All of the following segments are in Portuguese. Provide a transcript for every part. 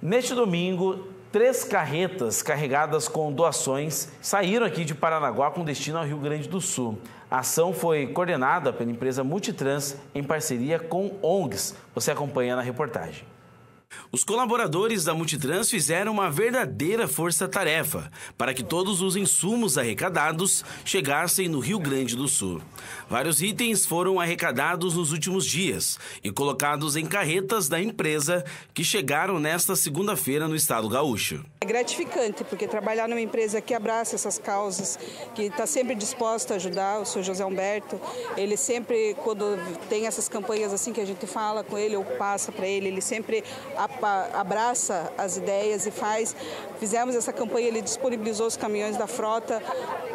Neste domingo, três carretas carregadas com doações saíram aqui de Paranaguá com destino ao Rio Grande do Sul. A ação foi coordenada pela empresa Multitrans em parceria com ONGs. Você acompanha na reportagem. Os colaboradores da Multitrans fizeram uma verdadeira força-tarefa para que todos os insumos arrecadados chegassem no Rio Grande do Sul. Vários itens foram arrecadados nos últimos dias e colocados em carretas da empresa que chegaram nesta segunda-feira no estado gaúcho. É gratificante, porque trabalhar numa empresa que abraça essas causas, que está sempre disposta a ajudar, o senhor José Humberto, ele sempre, quando tem essas campanhas assim que a gente fala com ele ou passa para ele, ele sempre abraça as ideias e faz. Fizemos essa campanha, ele disponibilizou os caminhões da frota,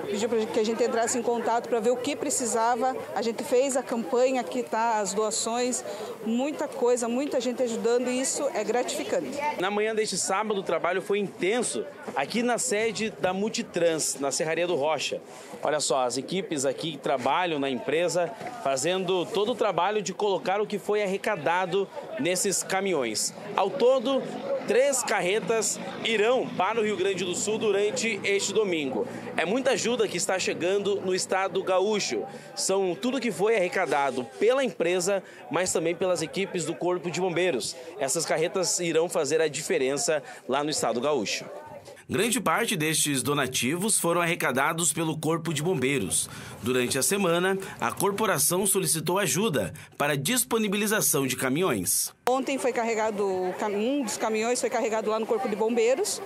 pediu para que a gente entrasse em contato para ver o que precisava. A gente fez a campanha, aqui está as doações, muita coisa, muita gente ajudando e isso é gratificante. Na manhã deste sábado o trabalho foi intenso aqui na sede da Multitrans, na Serraria do Rocha. Olha só, as equipes aqui trabalham na empresa fazendo todo o trabalho de colocar o que foi arrecadado nesses caminhões. Ao todo, três carretas irão para o Rio Grande do Sul durante este domingo. É muita ajuda que está chegando no estado gaúcho. São tudo que foi arrecadado pela empresa, mas também pelas equipes do Corpo de Bombeiros. Essas carretas irão fazer a diferença lá no estado gaúcho. Grande parte destes donativos foram arrecadados pelo Corpo de Bombeiros. Durante a semana, a corporação solicitou ajuda para disponibilização de caminhões. Ontem foi carregado, um dos caminhões foi carregado lá no Corpo de Bombeiros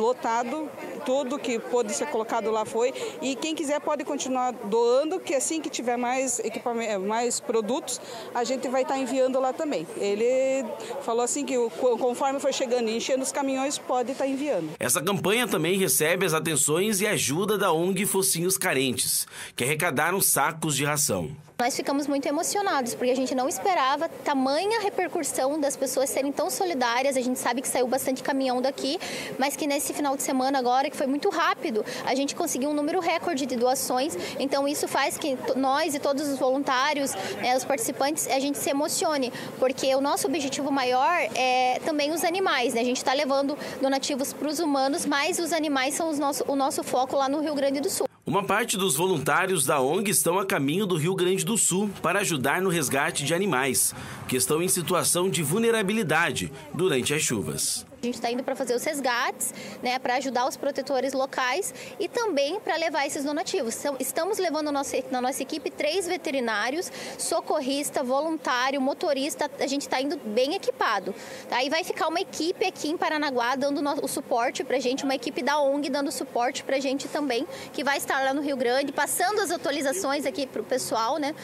lotado, tudo que pôde ser colocado lá foi. E quem quiser pode continuar doando, que assim que tiver mais equipamento, mais produtos, a gente vai estar enviando lá também. Ele falou assim que conforme for chegando e enchendo os caminhões, pode estar enviando. Essa campanha também recebe as atenções e ajuda da ONG Focinhos Carentes, que arrecadaram sacos de ração. Nós ficamos muito emocionados, porque a gente não esperava tamanha repercussão das pessoas serem tão solidárias. A gente sabe que saiu bastante caminhão daqui, mas que nesse final de semana agora, que foi muito rápido, a gente conseguiu um número recorde de doações. Então isso faz que nós e todos os voluntários, né, os participantes, a gente se emocione, porque o nosso objetivo maior é também os animais. Né? A gente está levando donativos para os humanos, mas os animais são os nosso, o nosso foco lá no Rio Grande do Sul. Uma parte dos voluntários da ONG estão a caminho do Rio Grande do Sul para ajudar no resgate de animais que estão em situação de vulnerabilidade durante as chuvas. A gente está indo para fazer os resgates, né, para ajudar os protetores locais e também para levar esses donativos. Estamos levando nossa, na nossa equipe três veterinários, socorrista, voluntário, motorista. A gente está indo bem equipado. Tá? E vai ficar uma equipe aqui em Paranaguá dando o suporte para a gente, uma equipe da ONG dando suporte para a gente também, que vai estar lá no Rio Grande, passando as atualizações aqui para o pessoal, né?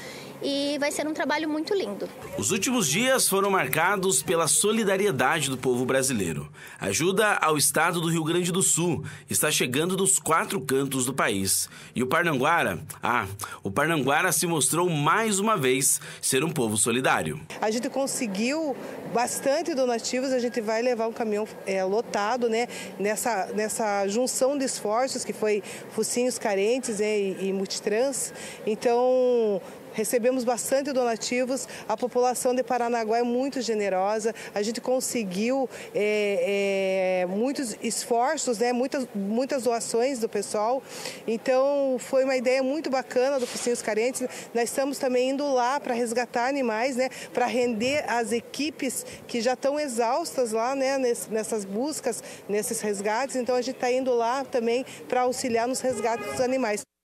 E vai ser um trabalho muito lindo. Os últimos dias foram marcados pela solidariedade do povo brasileiro. Ajuda ao estado do Rio Grande do Sul está chegando dos quatro cantos do país. E o Parnanguara, ah, o Parnanguara se mostrou mais uma vez ser um povo solidário. A gente conseguiu bastante donativos, a gente vai levar um caminhão é, lotado, né, nessa, nessa junção de esforços que foi Focinhos Carentes né, e, e Multitrans. Então, recebemos bastante donativos, a população de Paranaguá é muito generosa, a gente conseguiu é, é, muitos esforços, né, muitas, muitas doações do pessoal, então foi uma ideia muito bacana do Focinhos Carentes, nós estamos também indo lá para resgatar animais, né, para render as equipes que já estão exaustas lá né, nessas buscas, nesses resgates, então a gente está indo lá também para auxiliar nos resgates dos animais.